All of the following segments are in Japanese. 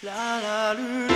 La la la.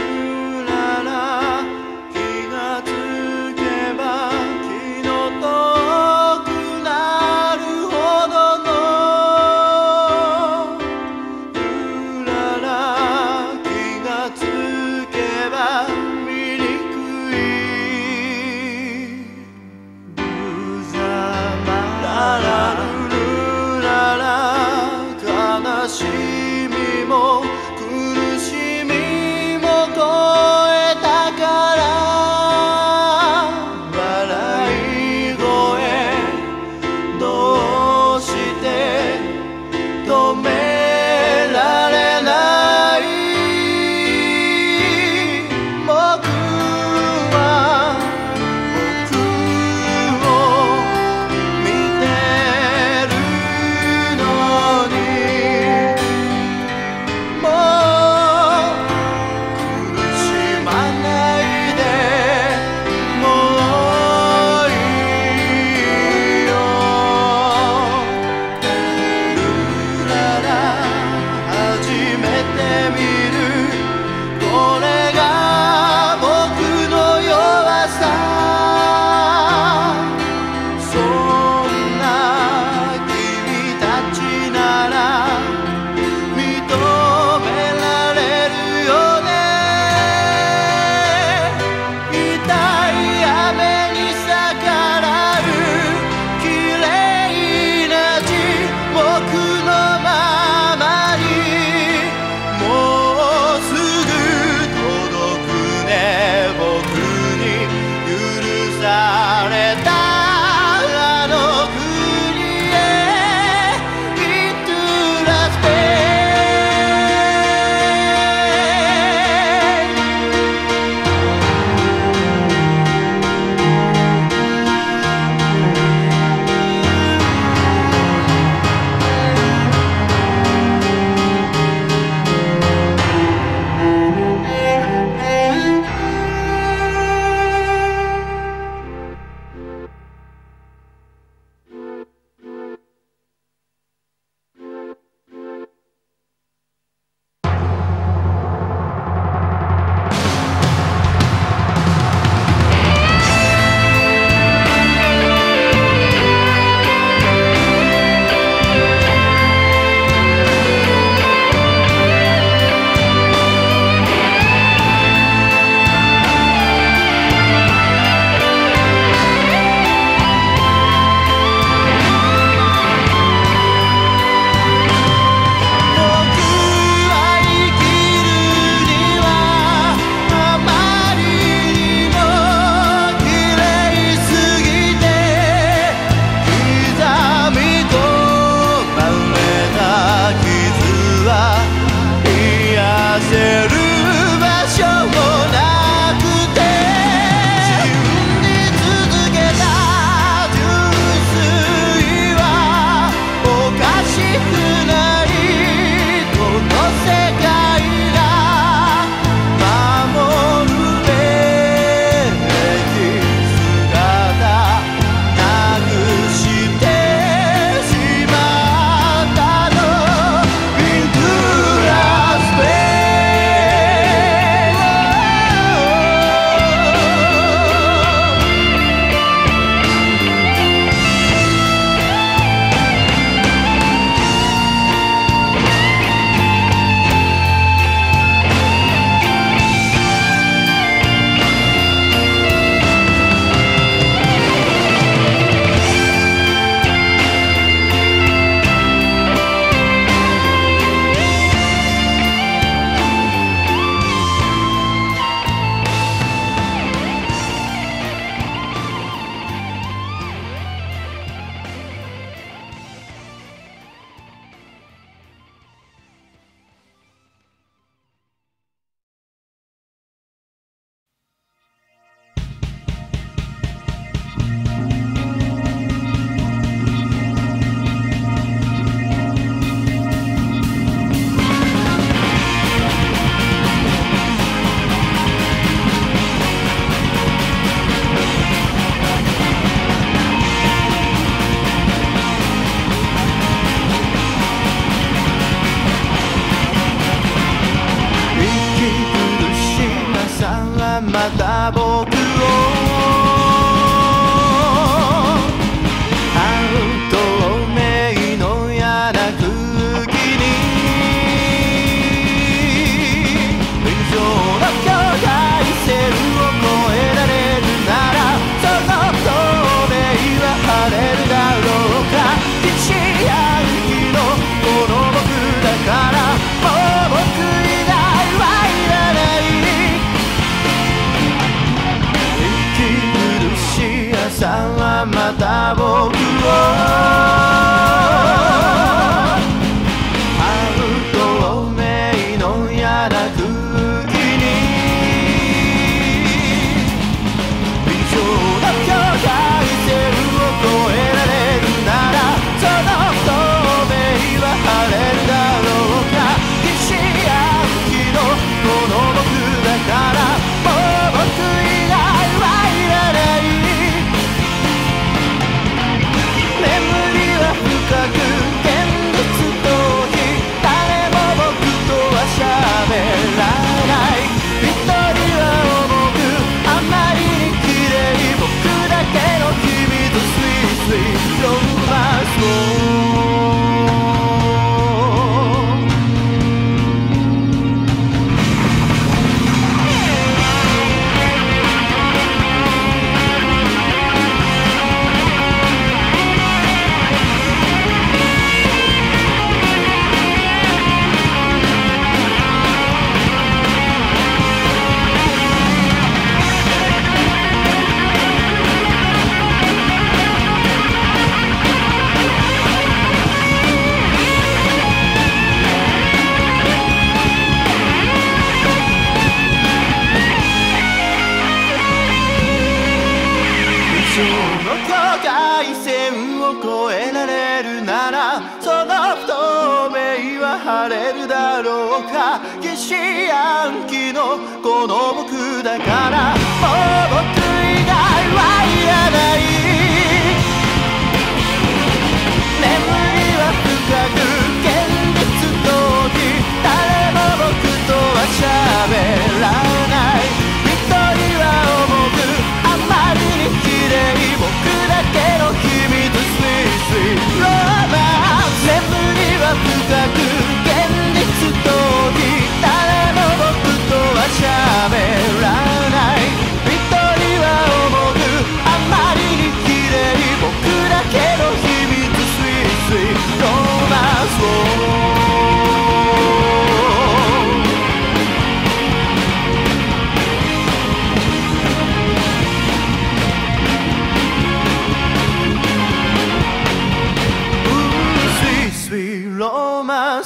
らない。一人は重くあまりにき綺麗僕だけの秘密スイスイ。ローマンス眠りは深く現実逃避。誰の僕とはしゃべらない一人は重くあまりにき綺麗僕だけの秘密スイスイ。ローマンスを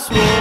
password